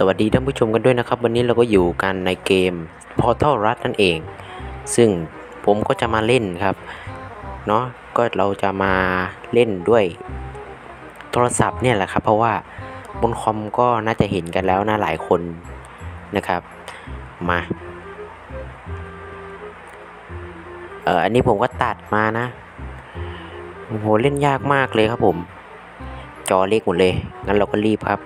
สวัสดีท่านผู้ชมกันด้วยนะครับ วันนี้เราก็อยู่กันในเกม Portal Rust นั่นเอง ซึ่งผมก็จะมาเล่นครับเนาะก็เราจะมาเล่นด้วยโทรศัพท์เนี่ยแหละครับ เพราะว่าบนคอมก็น่าจะเห็นกันแล้วนะหลายคนนะครับมาเอออันนี้ผมก็ตัดมานะโอ้โหเล่นยากมากเลยครับผม จอเล็กหมดเลยงั้นเราก็รีบครับ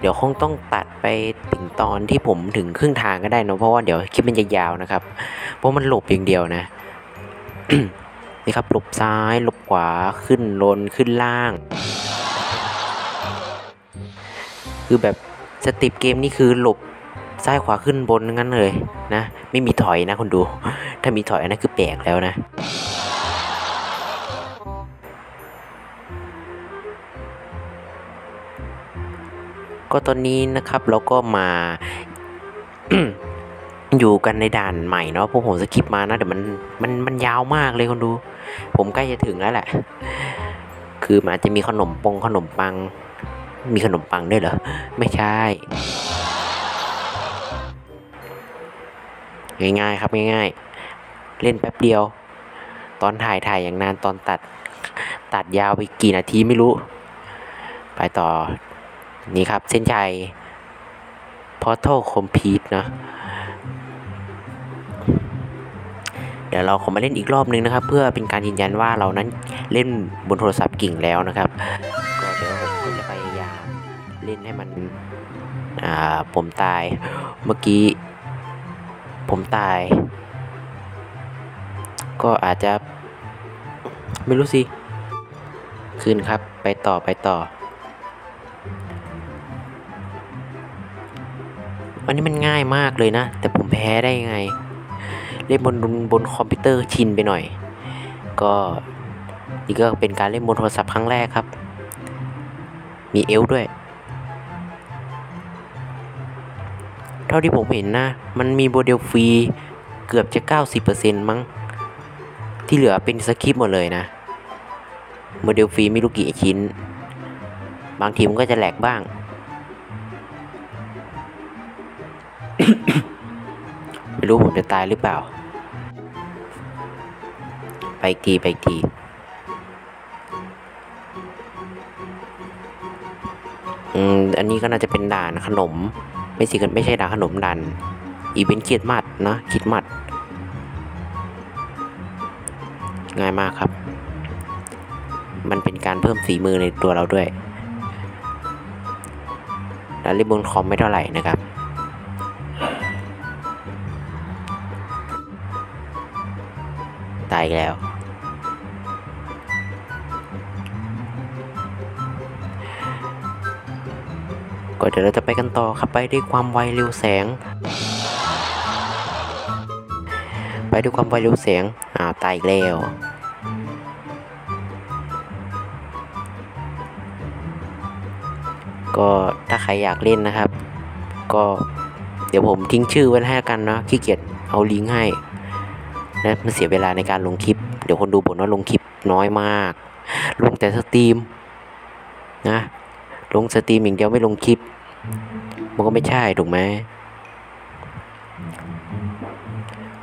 เดี๋ยวคงต้องตัดไปถึงตอนที่ผมถึงครึ่งทางก็ได้นะเพราะว่าเดี๋ยวคลิปมันจะยาวนะครับ เพราะมันหลบอย่างเดียวนะ นี่ครับหลบซ้ายหลบขวาขึ้นลนขึ้นล่าง คือแบบสติปเกมนี่คือหลบซ้ายขวาขึ้นบนงั้นเลยนะ ไม่มีถอยนะคนดู ถ้ามีถอยอันนั้นคือแปลกแล้วนะ ก็ตอนนี้นะครับเราก็มาอยู่กันในด่านใหม่เนาะพวกผมสกิปมานะแต่มันมันมันยาวมากเลยคนดู ผมใกล้จะถึงแล้วแหละ คือมันอาจจะมีขนมปงขนมปัง มีขนมปังด้วยเหรอ ไม่ใช่ ง่ายๆครับง่ายๆ เล่นแป๊บเดียว ตอนถ่ายถ่ายอย่างนานตอนตัด ตัดยาวไปกี่นาทีไม่รู้ ไปต่อ นี่ครับเส้นชัย Portal Complete นะเดี๋ยวเราขอมาเล่นอีกรอบนึงนะครับ เพื่อเป็นการยืนยันว่าเรานั้นเล่นบนโทรศัพท์กิ่งแล้วนะครับก็เดี๋ยวผมก็จะพยายามเล่นให้มันอ่าผมตายเมื่อกี้ผมตาย ก็อาจจะไม่รู้สิ ขึ้นครับไปต่อไปต่อ อันนี้มันง่ายมากเลยนะ แต่ผมแพ้ได้ยังไง เล่นบนบนคอมพิวเตอร์ชินไปหน่อย ก็นี่ก็เป็นการเล่นบนโทรศัพท์ครั้งแรกครับ มีเอลด้วย เท่าที่ผมเห็นนะ มันมีโมเดลฟรีเกือบจะ 90%มั้ง ที่เหลือเป็นสคริปต์หมดเลยนะ โมเดลฟรีไม่รู้กี่ชิ้น บางทีมันก็จะ lag บ้าง ไม่รู้ผมจะตายหรือเปล่า ไปกีไปกีอืมอันนี้ก็น่าจะเป็นด่านขนม ไม่สิกันไม่ใช่ด่านขนมด่านอีเวนต์คิดมัดนะคิดมัด ง่ายมากครับ มันเป็นการเพิ่มฝีมือในตัวเราด้วยแล้วเล่นบนคอมไม่เท่าไหร่นะครับ ตายแล้ว ก็เดี๋ยวเราจะไปกันต่อครับไปด้วยความไวเร็วแสง ไปด้วยความไวเร็วแสงอ้าวตายแล้วก็ถ้าใครอยากเล่นนะครับ ก็เดี๋ยวผมทิ้งชื่อไว้ให้กันเนาะขี้เกียจเอาลิงก์ให้ นะมันเสียเวลาในการลงคลิป เดี๋ยวคนดูบ่นว่าลงคลิปน้อยมาก ลงแต่สตรีมนะลงสตรีมอย่างเดียวไม่ลงคลิป มันก็ไม่ใช่ถูกไหม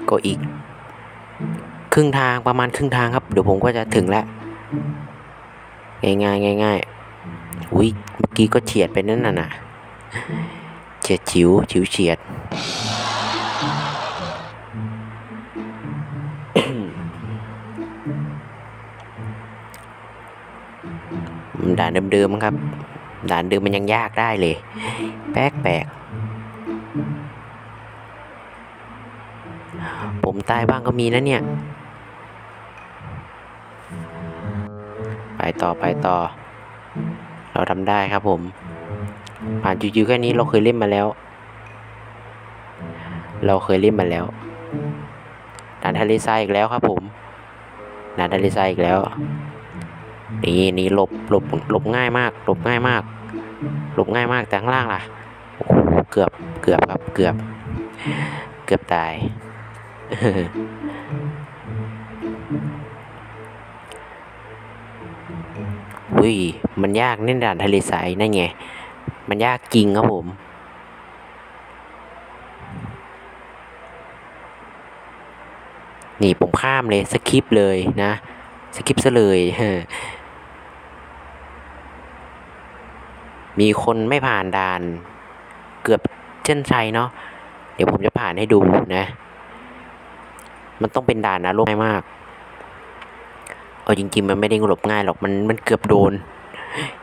ก็อีก ครึ่งทางประมาณครึ่งทางครับ เดี๋ยวผมก็จะถึงแล้วง่ายง่ายง่ายง่ายๆอุ้ยเมื่อกี้ก็เฉียดไปนั่นน่ะนะเฉียดฉิวฉิวเฉียด ด่านเดิมๆครับ ด่านเดิมมันยังยากได้เลย แปลกแปลกผมตายบ้างก็มีนะเนี่ย ไปต่อไปต่อ เราทำได้ครับผม ผ่านจิวๆแค่นี้เราเคยเล่นมาแล้ว เราเคยเล่นมาแล้วด่านทะเลทรายอีกแล้วครับผมด่านทะเลทรายอีกแล้ว นี่นี่หลบหลบหลบง่ายมากหลบง่ายมากหลบง่ายมากแต่ข้างล่างล่ะโอ้โหเกือบเกือบครับเกือบ เกือบตายอุ้ยมันยากเน่นด่านทะเลทรายนั่นไง มันยากจริงครับผมนี่ผมข้ามเลยสคิปเลยนะสคิปซะเลย มีคนไม่ผ่านด่าน เกือบเช่นชัยเนาะเดี๋ยวผมจะผ่านให้ดูนะ มันต้องเป็นด่านนะโลกง่ายมากเอาจริงๆ มันไม่ได้หลบง่ายหรอกมันมันเกือบโดน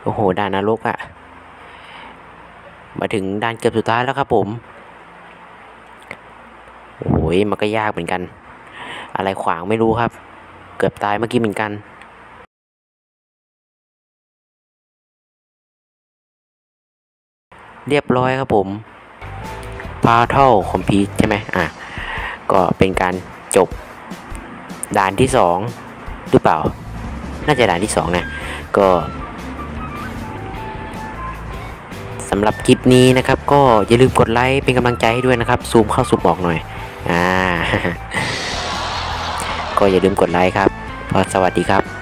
โอ้โหด่านนรกอะ่ะมาถึงด่านเกือบสุดท้ายแล้วครับผมโอ้ยมันก็ยากเหมือนกัน อะไรขวางไม่รู้ครับ เกือบตายเมื่อกี้เหมือนกัน เรียบร้อยครับผม p a r t a l Complete ใช่ไหมอะ ก็เป็นการจบด่านที่สองหรือเปล่า น่าจะด่านที่สองนะ ก็สำหรับคลิปนี้นะครับ ก็อย่าลืมกดไลค์เป็นกำลังใจให้ด้วยนะครับ ซูมเข้าซูมออกหน่อย อ่า ก็อย่าลืมกดไลค์ครับพอสวัสดีครับ